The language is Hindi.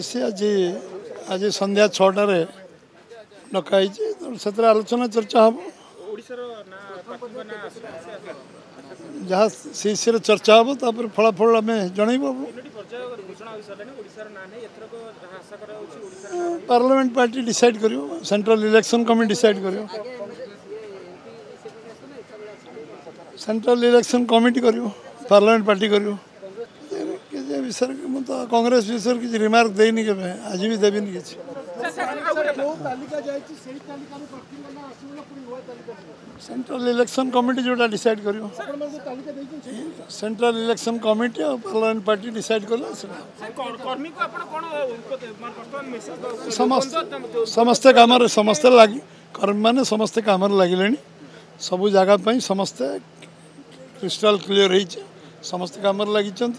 आज आज सन्या छटे डक से आलोचना चर्चा हम जहाँ शिशिर चर्चा हम तर फलाफल आम जन पार्लमेंट पार्टी डिसाइड कर सेंट्रल इलेक्शन कमिटी डिसाइड कर सेंट्रल इलेक्शन कमिटी कर पार्लमेंट पार्टी कर ଯେ ବିଷୟରେ ମୁଁ ତ କଂଗ୍ରେସ ବିଷୟରେ କିଛି ରିମାର୍କ ଦେଇନି କେବେ ଆଜି ବି ଦେବିନି କିଛି ସେଣ୍ଟ୍ରାଲ ଇଲେକ୍ସନ କମିଟି ଯେଉଁଟା ଡିସାଇଡ୍ କରିବ ସେଣ୍ଟ୍ରାଲ ଇଲେକ୍ସନ କମିଟି ଆଉ ପାର୍ଲାମେଣ୍ଟ ପାର୍ଟି ଡିସାଇଡ୍ କଲେ ସମସ୍ତେ ସମସ୍ତେ କାମରେ ସମସ୍ତେ ଲାଗି କର୍ମୀମାନେ ସମସ୍ତେ କାମରେ ଲାଗିଲେଣି ସବୁ ଜାଗା ପାଇଁ ସମସ୍ତେ କ୍ରିଷ୍ଟାଲ କ୍ଲିଅର ହେଇଛି ସମସ୍ତେ କାମରେ ଲାଗିଛନ୍ତି